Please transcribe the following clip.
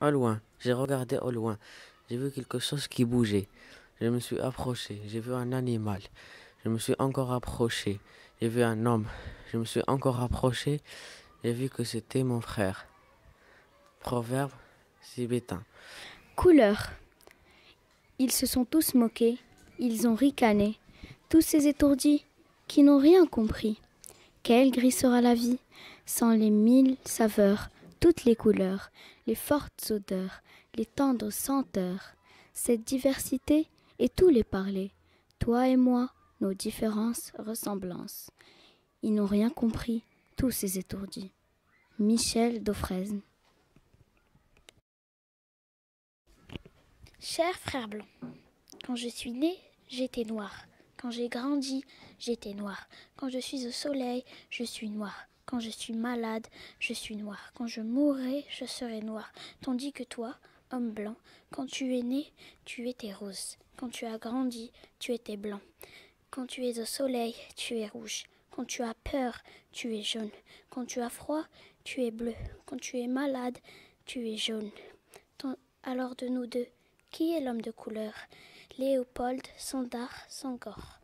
Au loin, j'ai regardé au loin. J'ai vu quelque chose qui bougeait. Je me suis approché. J'ai vu un animal. Je me suis encore approché. J'ai vu un homme. Je me suis encore approché. J'ai vu que c'était mon frère. Proverbe tibétain. Couleur. Ils se sont tous moqués. Ils ont ricané. Tous ces étourdis qui n'ont rien compris. Quel gris sera la vie sans les mille saveurs, toutes les couleurs, les fortes odeurs, les tendres senteurs, cette diversité et tous les parler, toi et moi, nos différences, ressemblances. Ils n'ont rien compris, tous ces étourdis. Michel Daufresne. Cher frère blanc, quand je suis né, j'étais noir. Quand j'ai grandi, j'étais noir. Quand je suis au soleil, je suis noir. Quand je suis malade, je suis noir. Quand je mourrai, je serai noir. Tandis que toi, homme blanc, quand tu es né, tu étais rose. Quand tu as grandi, tu étais blanc. Quand tu es au soleil, tu es rouge. Quand tu as peur, tu es jaune. Quand tu as froid, tu es bleu. Quand tu es malade, tu es jaune. Alors de nous deux, qui est l'homme de couleur? Léopold, Sandar, Sangor.